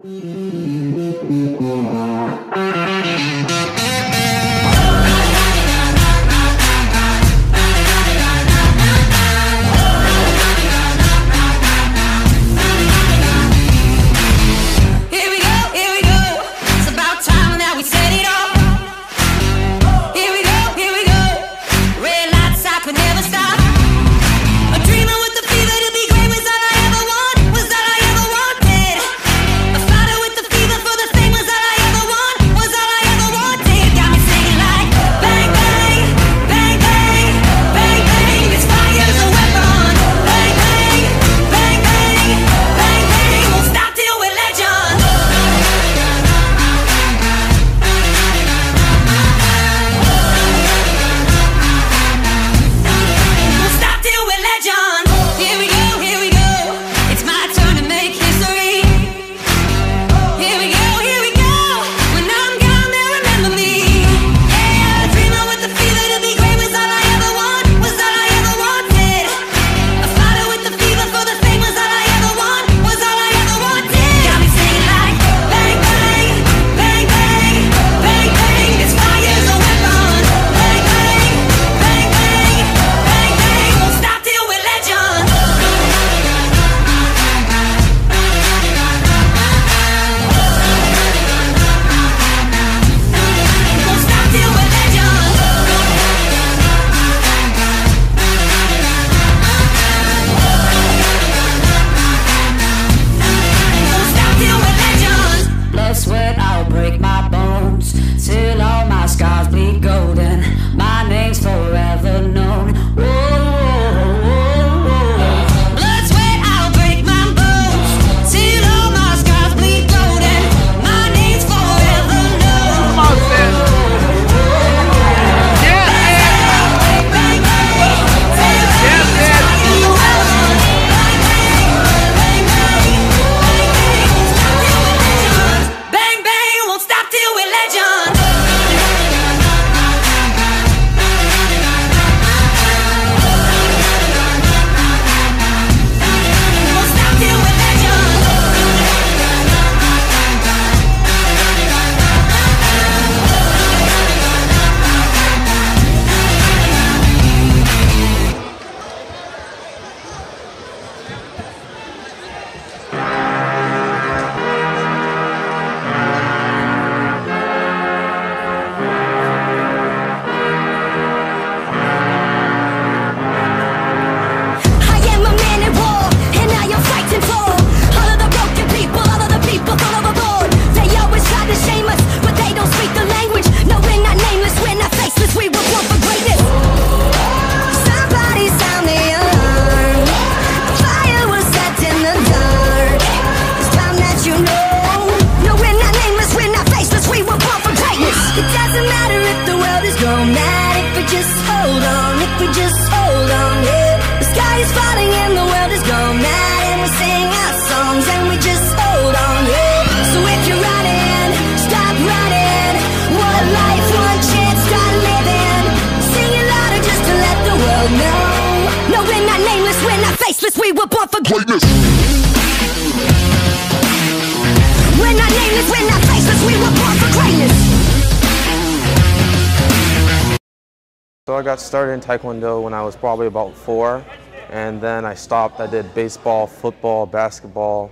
Thank you. On, if we just hold on, yeah. The sky is falling and the world is going mad, and we sing our songs and we just hold on, yeah. So if you're running, stop running. One life, one chance, start living. Sing it louder just to let the world know. No, we're not nameless, we're not faceless, we were born for greatness. We're not nameless, we're not faceless, we were born for greatness. So I got started in Taekwondo when I was probably about four, and then I stopped. I did baseball, football, basketball,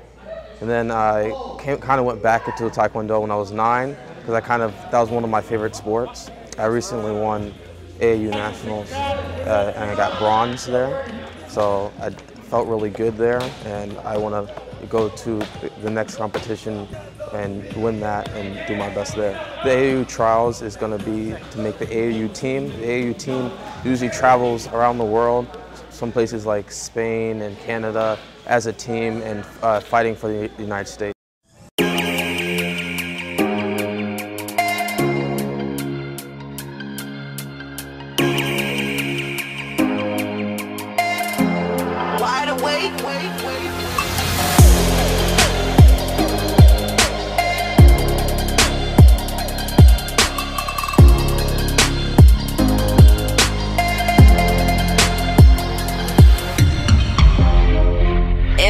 and then I came, kind of went back into Taekwondo when I was nine because I kind of that was one of my favorite sports. I recently won AAU nationals, uh, and I got bronze there, so I felt really good there, and I want to go to the next competition and win that and do my best there. The AAU trials is going to be to make the AAU team. The AAU team usually travels around the world, some places like Spain and Canada, as a team and uh, fighting for the United States.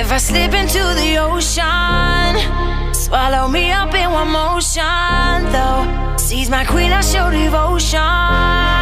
If I slip into the ocean, Swallow me up in one motion, though. Seize my queen, I show devotion.